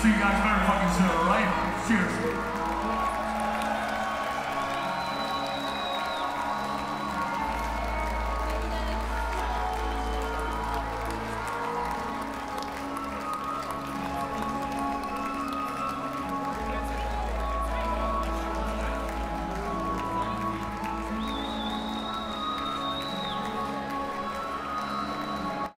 See you guys very fucking soon, alright? Cheers.